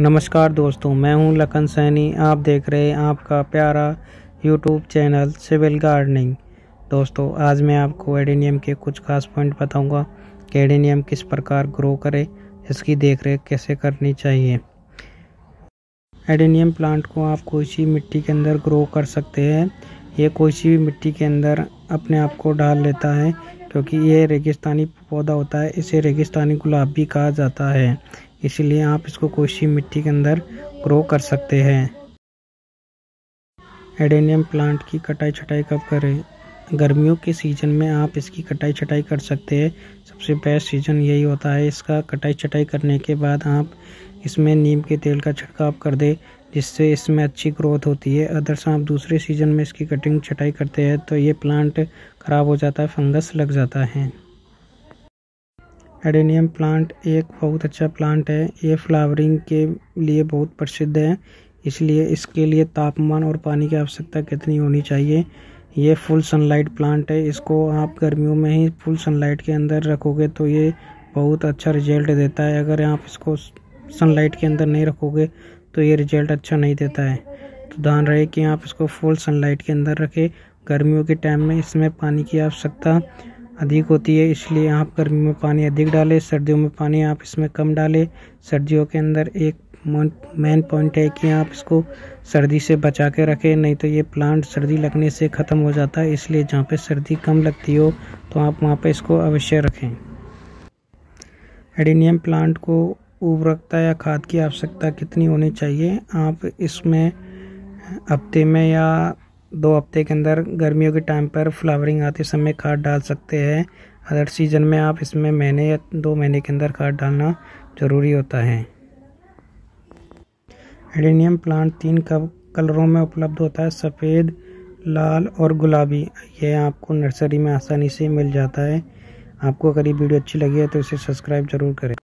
नमस्कार दोस्तों, मैं हूँ लखन सैनी। आप देख रहे हैं आपका प्यारा यूट्यूब चैनल सिविल गार्डनिंग। दोस्तों, आज मैं आपको एडेनियम के कुछ खास पॉइंट बताऊँगा कि एडेनियम किस प्रकार ग्रो करे, इसकी देखरेख कैसे करनी चाहिए। एडेनियम प्लांट को आप कोई सी मिट्टी के अंदर ग्रो कर सकते हैं। ये कोई सी भी मिट्टी के अंदर अपने आप को डाल लेता है, क्योंकि ये रेगिस्तानी पौधा होता है, इसे रेगिस्तानी गुलाब भी कहा जाता है। इसीलिए आप इसको कोशी मिट्टी के अंदर ग्रो कर सकते हैं। एडेनियम प्लांट की कटाई छटाई कब करें? गर्मियों के सीज़न में आप इसकी कटाई छटाई कर सकते हैं। सबसे बेस्ट सीज़न यही होता है, इसका कटाई छटाई करने के बाद आप इसमें नीम के तेल का छिड़काव कर दे, जिससे इसमें अच्छी ग्रोथ होती है। अदरस आप दूसरे सीज़न में इसकी कटिंग छटाई करते हैं तो ये प्लांट ख़राब हो जाता है फंगस लग जाता है। एडेनियम प्लांट एक बहुत अच्छा प्लांट है। ये फ्लावरिंग के लिए बहुत प्रसिद्ध है। इसलिए इसके लिए तापमान और पानी की आवश्यकता कितनी होनी चाहिए? ये फुल सनलाइट प्लांट है। इसको आप गर्मियों में ही फुल सनलाइट के अंदर रखोगे तो ये बहुत अच्छा रिज़ल्ट देता है। अगर आप इसको सनलाइट के अंदर नहीं रखोगे तो ये रिज़ल्ट अच्छा नहीं देता है। तो ध्यान रहे कि आप इसको फुल सनलाइट के अंदर रखें। गर्मियों के टाइम में इसमें पानी की आवश्यकता अधिक होती है, इसलिए आप गर्मी में पानी अधिक डालें, सर्दियों में पानी आप इसमें कम डालें। सर्दियों के अंदर एक मेन पॉइंट है कि आप इसको सर्दी से बचा के रखें, नहीं तो ये प्लांट सर्दी लगने से ख़त्म हो जाता है, इसलिए जहाँ पे सर्दी कम लगती हो तो आप वहाँ पे इसको अवश्य रखें। एडिनियम प्लांट को उर्वरकता या खाद की आवश्यकता कितनी होनी चाहिए? आप इसमें हफ़्ते में या दो हफ़्ते के अंदर गर्मियों के टाइम पर फ्लावरिंग आते समय खाद डाल सकते हैं। अदर सीज़न में आप इसमें महीने या दो महीने के अंदर खाद डालना ज़रूरी होता है। एडेनियम प्लांट तीन कलरों में उपलब्ध होता है, सफ़ेद, लाल और गुलाबी। यह आपको नर्सरी में आसानी से मिल जाता है। आपको अगर ये वीडियो अच्छी लगी है तो इसे सब्सक्राइब ज़रूर करें।